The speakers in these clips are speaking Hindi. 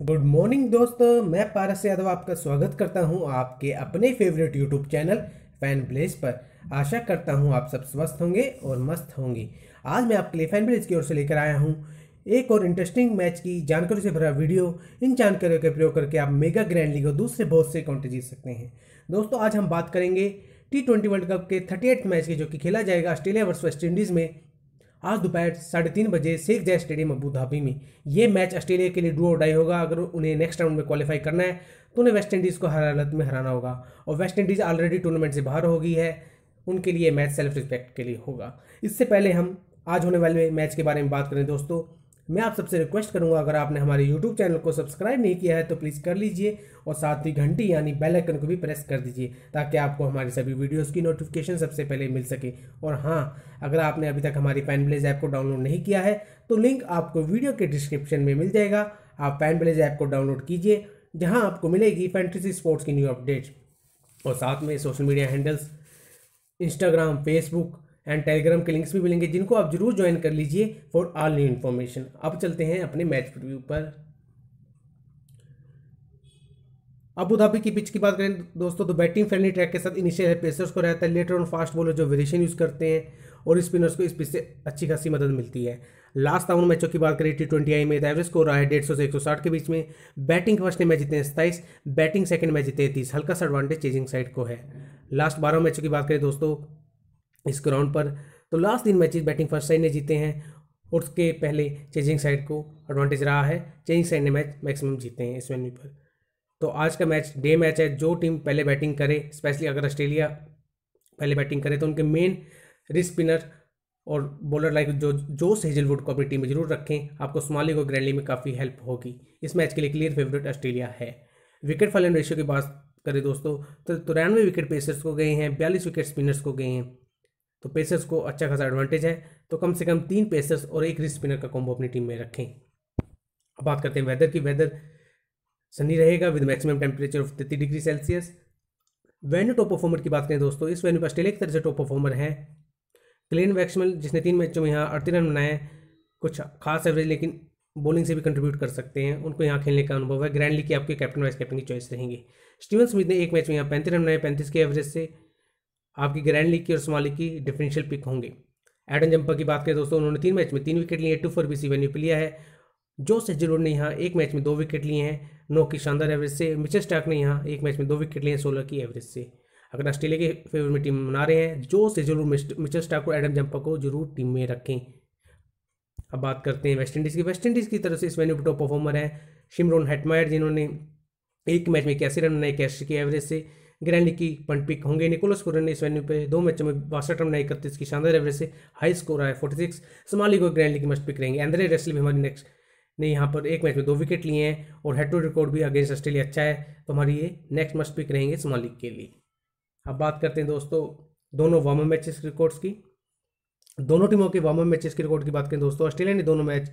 गुड मॉर्निंग दोस्तों, मैं पारस यादव आपका स्वागत करता हूँ आपके अपने favourite YouTube channel Fan Blaze पर। आशा करता हूँ आप सब स्वस्थ होंगे और मस्त होंगे। आज मैं आपके लिए फ़ैन ब्लेज की ओर से लेकर आया हूँ एक और इंटरेस्टिंग मैच की जानकारी से भरा वीडियो इन जानकारियों का प्रयोग करके आप मेगा ग्रैंड लीग और दूसरे बहुत से काउंटर जीत सकते हैं। दोस्तों, आज हम बात करेंगे टी ट्वेंटी वर्ल्ड कप के थर्टी मैच की जो कि खेला जाएगा ऑस्ट्रेलिया वर्स वेस्ट इंडीज़ में। आज दोपहर साढ़े तीन बजे शेख जय स्टेडियम अबू धाबी में। ये मैच ऑस्ट्रेलिया के लिए डू और डाई होगा, अगर उन्हें नेक्स्ट राउंड में क्वालिफाई करना है तो उन्हें वेस्ट इंडीज़ को हर हालत में हराना होगा। और वेस्ट इंडीज़ ऑलरेडी टूर्नामेंट से बाहर हो गई है, उनके लिए मैच सेल्फ रिस्पेक्ट के लिए होगा। इससे पहले हम आज होने वाले मैच के बारे में बात करें दोस्तों। मैं आप सबसे रिक्वेस्ट करूँगा, अगर आपने हमारे यूट्यूब चैनल को सब्सक्राइब नहीं किया है तो प्लीज़ कर लीजिए और साथ ही घंटी यानी बेल आइकन को भी प्रेस कर दीजिए, ताकि आपको हमारी सभी वीडियोस की नोटिफिकेशन सबसे पहले मिल सके। और हाँ अगर आपने अभी तक हमारी पैन ब्लेज ऐप को डाउनलोड नहीं किया है तो लिंक आपको वीडियो के डिस्क्रिप्शन में मिल जाएगा। आप पैन ब्लेज ऐप को डाउनलोड कीजिए, जहाँ आपको मिलेगी फैंटेसी स्पोर्ट्स की न्यू अपडेट और साथ में social media handles Instagram Facebook and Telegram के लिंक्स भी मिलेंगे, जिनको आप ज़रूर ज्वाइन कर लीजिए फॉर ऑल न्यू इन्फॉर्मेशन अब चलते हैं अपने मैच प्रिव्यू पर। अबू धाबी की पिच की बात करें, दोस्तों तो बैटिंग फ्रेंडली ट्रैक के साथ इनिशियल है पेसर्स को रहता है। लेटर ऑन फास्ट बॉलर जो वेरिएशन यूज़ करते हैं और स्पिनर्स को इस पिच से अच्छी खासी मदद मिलती है। लास्ट ताउन मैचों की बात करें टी ट्वेंटी आई में एवरेज स्कोर रहा है डेढ़ सौ से एक सौ साठ के बीच में। बैटिंग फ़र्स्ट मैच जीते हैं सत्ताईस बैटिंग सेकंड मैच जीते हैं तीस। हल्का सा एडवांटेज चेजिंग साइड को है। लास्ट बारह मैचों की बात करें, दोस्तों इस ग्राउंड पर। तो लास्ट तीन मैचेस बैटिंग फ़र्स्ट साइड ने जीते हैं और उसके पहले चेजिंग साइड को एडवांटेज रहा है। चेजिंग साइड ने मैच मैक्सिमम जीते हैं इस वेन्यू पर। तो आज का मैच डे मैच है। जो टीम पहले बैटिंग करे स्पेशली अगर ऑस्ट्रेलिया पहले बैटिंग करे तो उनके मेन रिस्क स्पिनर और बॉलर लाइक जो जोस हेजलवुड को अपनी टीम में ज़रूर रखें। आपको सोमाली को ग्रैंडली में काफ़ी हेल्प होगी। इस मैच के लिए क्लियर फेवरेट ऑस्ट्रेलिया है। विकेट फॉलन रेशियो की बात करें दोस्तों तो तिरानवे विकेट पेसर्स को गए हैं, बयालीस विकेट स्पिनर्स को गए हैं। तो पेसर्स को अच्छा खासा एडवांटेज है। तो कम से कम तीन पेसर्स और एक रिस्ट स्पिनर का कॉम्बो अपनी टीम में रखें। अब बात करते हैं वेदर की। वेदर सनी रहेगा with maximum temperature of thirty degree Celsius venue top performer की बात करें दोस्तों, इस वेन्यू पर ऑस्ट्रेलिया की तरफ़ से टॉप परफॉर्मर है। क्लेन वैक्समल जिसने तीन मैचों में यहाँ अड़तीस रन बनाए कुछ खास एवरेज लेकिन बॉलिंग से भी कंट्रीब्यूट कर सकते हैं। उनको यहाँ खेलने का अनुभव है। ग्रैंडली की आपके कैप्टन वाइस कैप्टन की चॉइस रहेंगी। स्टीवन स्मिथ ने एक मैच में यहाँ पैंतीस रन बनाए, पैंतीस के एवरेज से। आपकी ग्रैंड लीग की और सोमाली की डिफरेंशियल पिक होंगे। एडन जंपर की बात करें, दोस्तों, उन्होंने तीन मैच में तीन विकेट लिए two four B C venue पे लिया है। जो सेजलूर ने यहाँ एक मैच में दो विकेट लिए हैं। नौ की शानदार एवरेज से, मिचल स्टार्क ने यहाँ एक मैच में दो विकेट लिए हैं सोलह की एवरेज से। अगर ऑस्ट्रेलिया के फेवर में टीम बना रहे हैं जो सेजलूर मिचल स्टार्क को एडम जंपर को ज़रूर टीम में रखें। अब बात करते हैं वेस्ट इंडीज़ की। वेस्ट इंडीज़ की तरफ़ से इस वेन्यू पर टॉप परफॉर्मर है शिमरोन हेटमायर, जिन्होंने एक मैच में इक्यासी रन बनाए इक्यासी की एवरेज से। ग्रैंड की पंट पिक होंगे। निकोलस पुरन ने इस वेन्यू पे दो मैचों में बासठ रन इकतीस की शानदार एवरेज से हाई स्कोर आया फोर्टी सिक्स सोमाली को ग्रैंड की मस्ट पिक रहेंगे। एंद्रे रेसल भी हमारी नेक्स्ट ने यहाँ पर एक मैच में दो विकेट लिए हैं और हेड टू रिकॉर्ड भी अगेंस्ट ऑस्ट्रेलिया अच्छा है तो हमारी ये नेक्स्ट मस्ट पिक रहेंगे सोमाली के लिए। अब बात करते हैं दोस्तों, दोनों वार्म मैचेस रिकॉर्ड्स की। दोनों टीमों के वार्म मैचेस के रिकॉर्ड की बात करें दोस्तों ऑस्ट्रेलिया ने दोनों मैच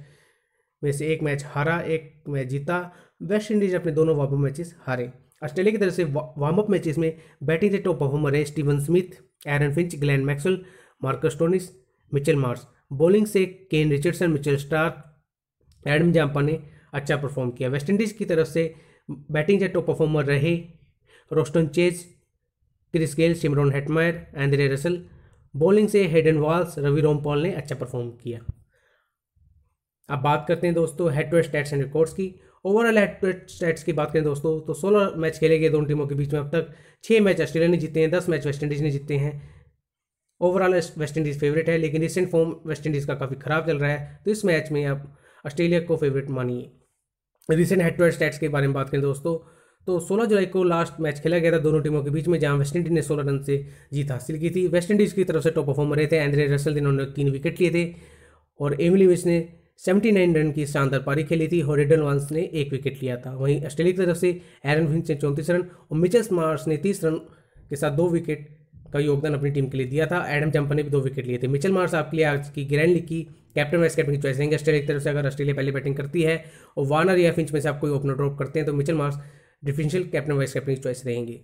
में से एक मैच हारा, एक मैच जीता। वेस्ट इंडीज अपने दोनों वार्म मैचेस हारे। ऑस्ट्रेलिया की तरफ़ से वार्म अप मैचेस में बैटिंग से टॉप परफॉर्मर है Steven Smith Aaron Finch Glenn Maxwell Marcus Stoinis Mitchell Marsh bowling से Kane Richardson Mitchell Starc Adam Zampa ने अच्छा परफॉर्म किया। वेस्टइंडीज़ की तरफ़ से बैटिंग से टॉप परफॉर्मर रहे Roston Chase Chris Gayle Shimron Hetmyer Andre Russell bowling से हेडन वॉल्स रवि रोमपॉल ने अच्छा परफॉर्म किया। अब बात करते हैं दोस्तों head to stats and records की। ओवरऑल स्टैट्स की बात करें दोस्तों तो सोलह मैच खेले गए दोनों टीमों के बीच में अब तक छः मैच ऑस्ट्रेलिया ने जीते हैं, दस मैच वेस्ट इंडीज़ ने जीते हैं। ओवरऑल वेस्ट इंडीज़ फेवरेट है, लेकिन रिसेंट फॉर्म वेस्ट इंडीज़ का काफ़ी ख़राब चल रहा है तो इस मैच में आप ऑस्ट्रेलिया को फेवरेट मानिए। रिसेंट हेड टू स्टैट्स के बारे में बात करें दोस्तों तो 16 जुलाई को लास्ट मैच खेला गया था दोनों टीमों के बीच में, जहाँ वेस्ट इंडीज ने 16 रन से जीत हासिल की थी। वेस्ट इंडीज़ की तरफ़ से टॉप परफॉर्मर रहे थे एंड्रे रसल जिन्होंने तीन विकेट लिए थे, और एमिली विच ने 79 रन की शानदार पारी खेली थी और रिडल वांस ने एक विकेट लिया था। वहीं ऑस्ट्रेलिया की तरफ़ से एरन फिंच ने चौंतीस रन और मिचेल मार्स ने तीस रन के साथ दो विकेट का योगदान अपनी टीम के लिए दिया था। एडम जंपर ने भी दो विकेट लिए थे। मिचेल मार्स आपके लिए आज की ग्रैंड लीग की कैप्टन वाइस कैप्टन की चॉइस रहेंगे। ऑस्ट्रेलिया की तरफ़ से अगर ऑस्ट्रेलिया पहले बैटिंग करती है और वार्नर या फिंच में से आप कोई ओपनर ड्रॉप करते हैं तो Mitchell Marsh differential captain vice captain की चॉइस रहेंगे।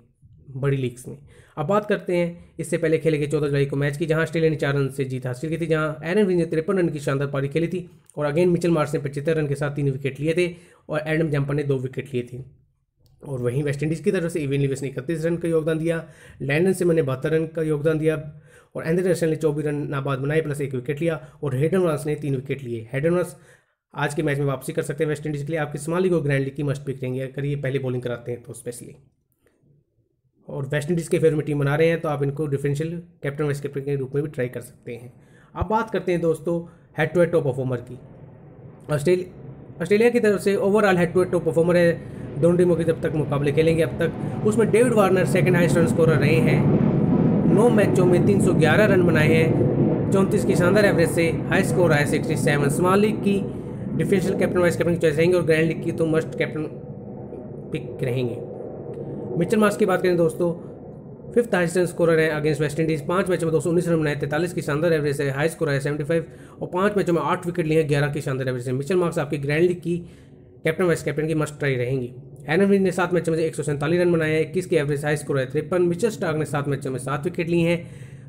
बड़ी लीग्स में। अब बात करते हैं, इससे पहले खेले गए चौदह जुलाई को मैच की, जहाँ ऑस्ट्रेलिया ने चार रन से जीत हासिल की थी, जहाँ एरन विंज ने तिरपन रन की शानदार पारी खेली थी और अगेन मिचल मार्स ने पचहत्तर रन के साथ तीन विकेट लिए थे और एडम जम्पर ने दो विकेट लिए थे। और वहीं वेस्टइंडीज़ की तरफ़ से इवेन लिविस ने इकतीस रन का योगदान दिया, लैंडन से मैंने बहत्तर रन का योगदान दिया और रसल ने चौबीस रन नाबाद बनाए प्लस एक विकेट लिया और हेडन वास ने तीन विकेट लिए। हेडन वास आज के मैच में वापसी कर सकते हैं वेस्टइंडीज़ के लिए। आपकी समाली को ग्रैंड लीग की मस्ट पिक रहेंगे। अगर ये पहले बॉलिंग कराते हैं तो स्पेशली। और वेस्ट इंडीज़ के फेवर में टीम बना रहे हैं तो आप इनको डिफरेंशियल कैप्टन वाइस कैप्टन के रूप में भी ट्राई कर सकते हैं। अब बात करते हैं दोस्तों head to head top performer की। ऑस्ट्रेलिया ऑस्ट्रेलिया की तरफ़ से overall head to head top performer है दोनों टीमों के जब तक मुकाबले खेलेंगे अब तक। उसमें David Warner second highest run score रहे हैं। नौ मैचों में 311 रन बनाए हैं। चौंतीस की शानदार एवरेज से हाई स्कोर आया सिक्सटी सेवन स्मॉल लीग की डिफेंशियल कैप्टन वाइस कैप्टन की चॉइस रहेंगे और ग्रैंड लीग की तो मस्ट कैप्टन पिक रहेंगे। मिचल मार्स की बात करें दोस्तों फिफ्थ हाइस्ट स्कोरर है अगेंस्ट वेस्ट इंडीज पाँच मैचों में दो सौ उन्नीस रन बनाए, तैतालीस की शानदार एवरेज है हाई स्कोर है सेवेंटी फाइव और पाँच मैचों में आठ विकेट लिए हैं, ग्यारह की शानदार एवरेज है। मिचल मार्क्स आपकी ग्रैंड लीग की कैप्टन वाइस कैप्टन की मस्ट ट्राई रहेंगी। एनविन ने सात मैचों में एक सौ सैंतालीस रन बनाए हैं, इक्कीस की एवरेज हाई स्कोर है तिरपन, मिचल स्टार्क ने सात मैचों में सात विकेट लिए हैं,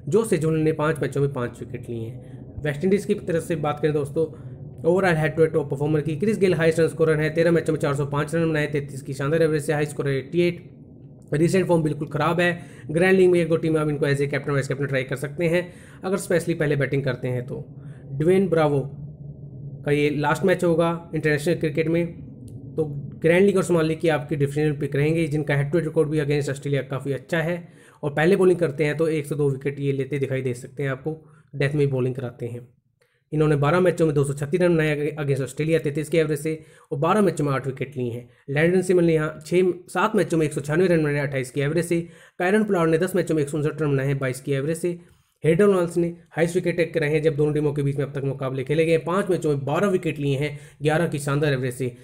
जो सेजुल ने पाँच मैचों में पाँच विकेट लिए हैं। वेस्ट इंडीज़ की तरफ़ से बात करें दोस्तों overall head to head top performer की Chris Gayle highest run scorer है, तेरह मैचों में चार सौ पाँच रन बनाए, तैतीस की शानदार एवरेज से हाई स्कोर है एट्टी एट रिसेंट फॉर्म बिल्कुल खराब है। ग्रैंड लीग में एक दो टीम आप इनको as a captain vice captain try कर सकते हैं। अगर स्पेशली पहले बैटिंग करते हैं तो। डिवेन ब्रावो का ये लास्ट मैच होगा इंटरनेशनल क्रिकेट में। तो ग्रैंड लीग और स्मॉल लीग की आपकी डिफरेंशियल पिक रहेंगे। जिनका हेड टू रिकॉर्ड भी अगेंस्ट ऑस्ट्रेलिया काफ़ी अच्छा है। और पहले बॉलिंग करते हैं तो एक से दो विकेट ये लेते दिखाई दे सकते हैं आपको। डेथ में बॉलिंग कराते हैं। इन्होंने 12 मैचों में दो सौ छत्तीस रन बनाए अगेंस्ट ऑस्ट्रेलिया, तैतीस की एवरेज से और 12 मैचों में आठ विकेट लिए हैं। लैंडन सिमल ने यहाँ छः सात मैचों में एक सौ छियानवे रन बनाए, अट्ठाईस की एवरेज से। कैरन प्लाउड ने दस मैचों में एक सौ उनसठ रन बनाए हैं बाईस की एवरेज से। हेडन वाल्स ने हाइस्ट विकेट टेक रहे हैं, जब दोनों टीमों के बीच में अब तक मुकाबले खेले गए पाँच मैचों में बारह विकेट लिए हैं, ग्यारह की शानदार एवरेज से।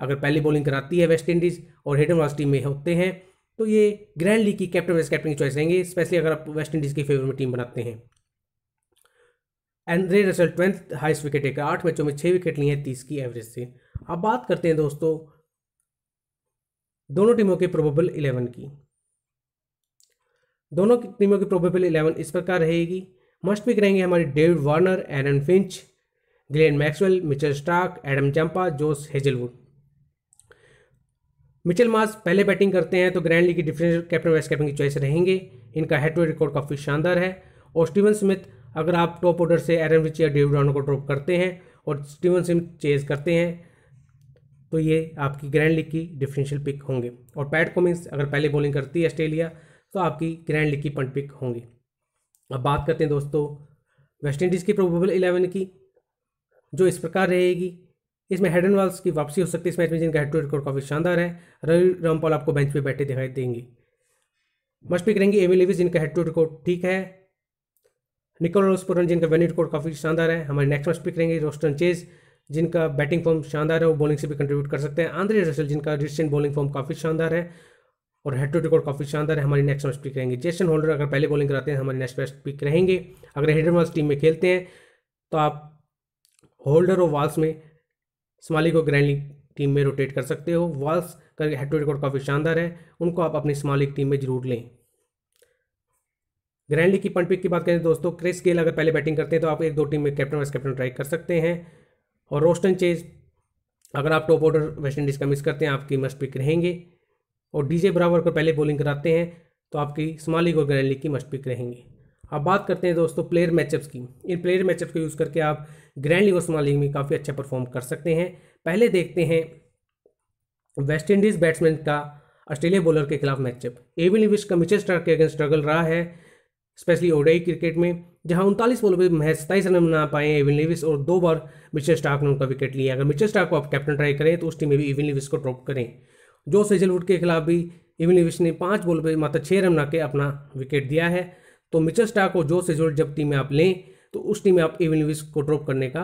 अगर पहली बॉलिंग कराती है वेस्ट इंडीज़ और हेडन वाल्स टीम में होते हैं तो ये ग्रैंड लीग की कैप्टन वाइस कैप्टन की चॉइस रहेंगे, स्पेशली अगर आप वेस्ट इंडीज़ की फेवर में टीम बनाते हैं। Andre Russell twelfth highest wicket taker, आठ मैचों में छः विकेट लिए हैं तीस की एवरेज से। अब बात करते हैं दोस्तों, दोनों टीमों के प्रोबेबल इलेवन की। दोनों टीमों की प्रोबेबल इलेवन इस प्रकार रहेगी। मस्ट पिक रहेंगे हमारे David Warner Aaron Finch, Glenn Maxwell, Mitchell Starc, Adam Zampa Josh Hazlewood. Mitchell Marsh पहले बैटिंग करते हैं तो ग्रैंड लीग की डिफरेंशियल कैप्टन वाइस कैप्टन की चॉइस रहेंगे। इनका हेड टू रिकॉर्ड काफ़ी शानदार है और स्टीवन स्मिथ अगर आप टॉप ऑर्डर से एरन विच या डेविड रॉनो को ड्रॉप करते हैं और स्टीवन स्मिथ चेज करते हैं तो ये आपकी ग्रैंड लीग की डिफरेंशियल पिक होंगे। और पैट कोमिंस अगर पहले बॉलिंग करती है ऑस्ट्रेलिया तो आपकी ग्रैंड लीग की पंट पिक होंगी। अब बात करते हैं दोस्तों वेस्ट इंडीज़ की प्रोबेबल इलेवन की, जो इस प्रकार रहेगी। इसमें हेड एंड वाल्स की वापसी हो सकती है इस मैच में, जिनका हेड टू रिकॉर्ड काफ़ी शानदार है। रवि रामपाल आपको बेंच पे बैठे दिखाई देंगे। मस्ट पिक रहेंगे एमी लिविस जिनका हेड टू रिकॉर्ड ठीक है। निकोलस पुरन जिनका वेन्यू रिकॉर्ड काफ़ी शानदार है। हमारे नेक्स्ट मैच पिक रहेंगे रोस्टन चेज जिनका बैटिंग फॉर्म शानदार है, वो बॉलिंग से भी कंट्रीब्यूट कर सकते हैं। आंद्रे रसल जिनका रिसेंट बॉलिंग फॉर्म काफ़ी शानदार है और हेड टू रिकॉर्ड काफ़ी शानदार है, हमारी नेक्स्ट मस्ट पिक रहेंगे जेसन होल्डर अगर पहले बॉलिंग कराते हैं, हमारे नेक्स्ट बेस्ट पिक रहेंगे। अगर हेडर वाल्स टीम में खेलते हैं तो आप होल्डर और वाल्स में स्माली को ग्रैंड लीग टीम में रोटेट कर सकते हो। वाल्स का हेड टू रिकॉर्ड काफ़ी शानदार है, उनको आप अपनी स्मॉल लीग टीम में ज़रूर लें। ग्रैंड लीग की पंट पिक की बात करें दोस्तों, क्रिस गेल अगर पहले बैटिंग करते हैं तो आप एक दो टीम में कैप्टन वाइस कैप्टन ट्राई कर सकते हैं। और रोस्टन चेज, अगर आप टॉप ऑर्डर वेस्ट इंडीज़ का मिस करते हैं, आपकी मस्ट पिक रहेंगे। और डीजे बराबर को पहले बॉलिंग कराते हैं तो आपकी स्मॉल लीग और ग्रैंड लीग की मस्ट पिक रहेंगी। अब बात करते हैं दोस्तों प्लेयर मैचअप्स की। इन प्लेयर मैचअप को यूज़ करके आप ग्रैंड लीग और स्मॉल लीग में काफ़ी अच्छा परफॉर्म कर सकते हैं। पहले देखते हैं वेस्ट इंडीज़ बैट्समैन का ऑस्ट्रेलिया बॉलर के खिलाफ मैचअप एविन लिविश का मिचेल स्टार्क के अगेंस्ट स्ट्रगल रहा है। स्पेशली ओडाई क्रिकेट में, जहाँ उनतालीस बॉलों पर महज सताईस रन बना पाए एविन लिविस और दो बार मिचर स्टार्क ने उनका विकेट लिया। अगर मिचर स्टार्क को आप कैप्टन ट्राई करें तो उस टीम में भी एविन लिविस को ड्रॉप करें। जो सेजलवुड के खिलाफ भी एविन लिविस ने पाँच बॉल पर मात्र छः रन बना के अपना विकेट दिया है तो मिचर स्टार्क और जो सेजोल्ड जब टीम में आप लें तो उस टीम में आप एविन लिविस को ड्रॉप करने का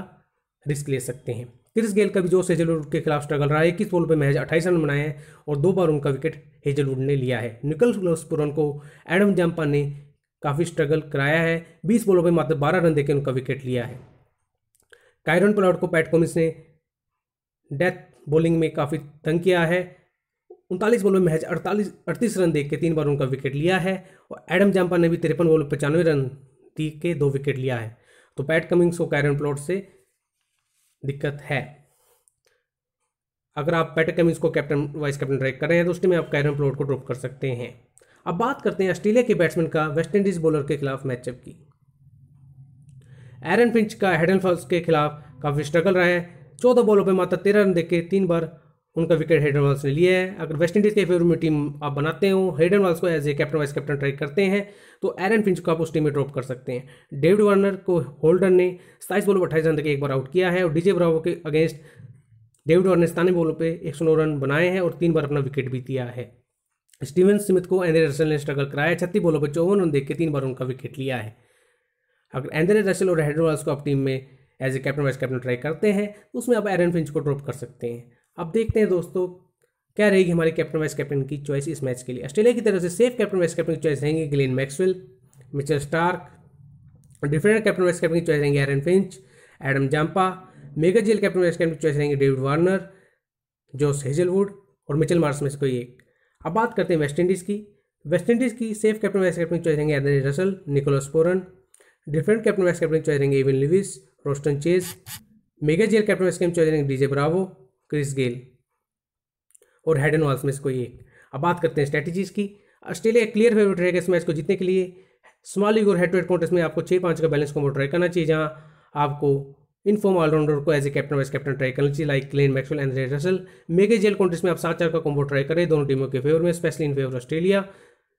रिस्क ले सकते हैं। क्रिस गेल का भी जो हेजलवुड के खिलाफ स्ट्रगल रहा है इक्कीस बॉल पर महज अट्ठाईस रन बनाए हैं और दो बार उनका विकेट हेजलवुड ने लिया है। निकल पुरन को एडम जम्पा ने काफ़ी स्ट्रगल कराया है। बीस बॉलों पर मात्र बारह रन देकर उनका विकेट लिया है। कायरन प्लाउड को पैट कोमिस ने डेथ बॉलिंग में काफ़ी तंग किया है। उनतालीस बॉलों में महज अड़तालीस, अड़तीस रन के तीन बार उनका विकेट लिया है और एडम जम्पा ने भी तिरपन बॉलों पचानवे रन दी के दो विकेट लिया है। तो पैट कमिंग्स को कैरन प्लॉट से दिक्कत है। अगर आप पैट कमिंग्स को कैप्टन वाइस कैप्टन ट्रैक कर रहे हैं तो उस टाइम आप कैरन प्लॉट को ड्रॉप कर सकते हैं। अब बात करते हैं ऑस्ट्रेलिया के बैट्समैन का वेस्ट इंडीज बॉलर के खिलाफ मैचअप की। एरन फिंच का हेडन फॉल्स के खिलाफ काफ़ी स्ट्रगल रहा है। चौदह बॉलों पर मात्र तेरह रन देख के तीन बार उनका विकेट हेडन वाल्स ने लिया है। अगर वेस्ट इंडीज़ के फेवर में टीम आप बनाते हो हेडन वाल्स को as a captain vice captain try करते हैं तो एरन फिंच को आप उस टीम में ड्रॉप कर सकते हैं। डेविड वार्नर को होल्डर ने सताईस बॉलों पर अट्ठाईस रन देकर एक बार आउट किया है और डीजे ब्रावो के अगेंस्ट डेविड वार्नर ने सतानवे बॉलों पर एक सौ नौ रन बनाए हैं और तीन बार अपना विकेट भी दिया है। स्टीवन स्मिथ को एंड्रे रसल ने स्ट्रगल कराया। छत्तीस बॉलों पर चौवन रन देख के तीन बार उनका विकेट लिया है। अगर एंड्रे रसल और हेडन वाल्स को आप टीम में as a captain vice captain try करते हैं तो उसमें आप एरन फिंच को ड्रॉप कर सकते हैं। अब देखते हैं दोस्तों, क्या रहेगी हमारे कैप्टन वाइस कैप्टन की चॉइस इस मैच के लिए। ऑस्ट्रेलिया की तरफ़ से सेफ़ कैप्टन वाइस कैप्टन की चॉइस रहेंगे Glenn Maxwell, Mitchell Starc, defender captain vice captain की चॉइस रहेंगे Aaron Finch, Adam Zampa, mega GL captain vice captain की चॉइस रहेंगे डेविड वार्नर, जोस हेजलवुड और मिचल मार्स में से कोई एक। अब बात करते हैं वेस्ट इंडीज़ की। वेस्ट इंडीज़ की safe captain vice captain choice रहेंगे Aiden Russell, Nicholas Pooran. Different captain vice captain choice रहेंगे Evin Lewis, Roston Chase mega GL captain vice captain choice रहेंगे डीजे ब्रावो, क्रिस गेल। और हेड एंड वॉल्स में कोई एक। अब बात करते हैं स्ट्रैटेजीज की। ऑस्ट्रेलिया क्लियर फेवरेट रहेगा इस मैच को जीतने के लिए। स्मॉल लीग और हेड टू हेड कॉन्टेस्ट में आपको छः पाँच का बैलेंस कॉम्बो ट्राई करना चाहिए, जहाँ आपको इनफॉर्म ऑलराउंडर को as a captain vice captain try करना चाहिए। लाइक क्लेन मैक्सवेल एंड रेड रसल मेगे जेल कॉन्टेस्ट में आप सात चार का कॉम्बो ट्राई करें। दोनों टीमों के फेवर में specially in favour Australia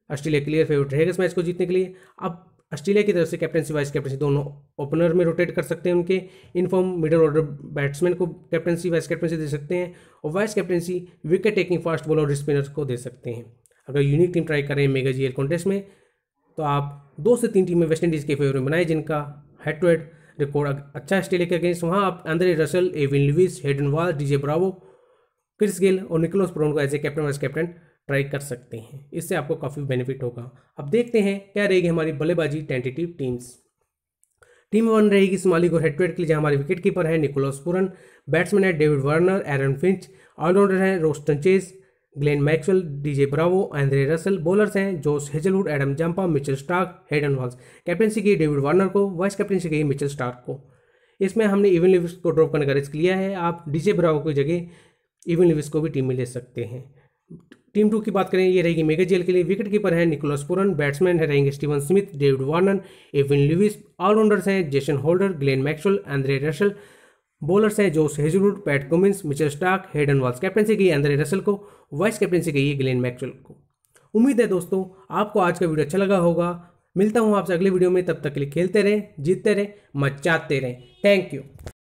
Australia clear favourite रहेगा इस मैच को जीतने के लिए। अब ऑस्ट्रेलिया की तरफ़ से कैप्टनसी वाइस कैप्टनसी दोनों ओपनर में रोटेट कर सकते हैं उनके। इनफॉर्म मिडल ऑर्डर बैट्समैन को कैप्टनसी वाइस कैप्टनसी दे सकते हैं। और vice captaincy wicket taking fast bowler और स्पिनर्स को दे सकते हैं। अगर यूनिक टीम ट्राई करें मेगा जीएल कॉन्टेस्ट में तो आप दो से तीन टीमें वेस्ट इंडीज़ के फेवर में बनाए, जिनका हेड टू हेड रिकॉर्ड अच्छा ऑस्ट्रेलिया के अगेंस्ट वहाँ आप Andre Russell Evin Lewis Hayden Walsh DJ Bravo Chris Gayle और निकोलस ब्राउन को as a captain vice captain try कर सकते हैं। इससे आपको काफ़ी बेनिफिट होगा। अब देखते हैं, क्या रहेगी हमारी बल्लेबाजी टेंटेटिव टीम्स टीम वन रहेगी सोमाली को हेड टू हेड के लिए, जहाँ हमारे विकेट कीपर हैं निकोलस पुरन बैट्समैन है David Warner Aaron Finch all rounder है Roston Chase Glenn Maxwell, DJ Bravo, Andre Russell, bowlers हैं Josh Hazlewood, Adam Zampa, Mitchell Starc, Hayden Walsh. Captaincy की, डेविड वार्नर को, वाइस कैप्टनसी की, मिचल स्टार्क को। इसमें हमने इवन लिविस को ड्रॉप करने का रिस्क लिया है। आप डीजे ब्रावो की जगह इवन लिविस को भी टीम में ले सकते हैं। टीम टू की बात करें, ये रहेगी मेगा जेल के लिए विकेट कीपर है निकोलस पुरन, बैट्समैन है रहेंगे Steven Smith, David Warner Evin Lewis, allrounders हैं Jason Holder, Glenn Maxwell, Andre Russell bowlers हैं Josh Hazlewood Pat Cummins Mitchell Starc Hayden Walsh captaincy की अंदर रसल को वाइस कैप्टनसी की ग्लेन मैक्चुअल को। उम्मीद है दोस्तों, आपको आज का वीडियो अच्छा लगा होगा। मिलता हूँ आपसे अगले वीडियो में, तब तक के लिए खेलते रहें, जीतते रहें, मचाते रहें। Thank you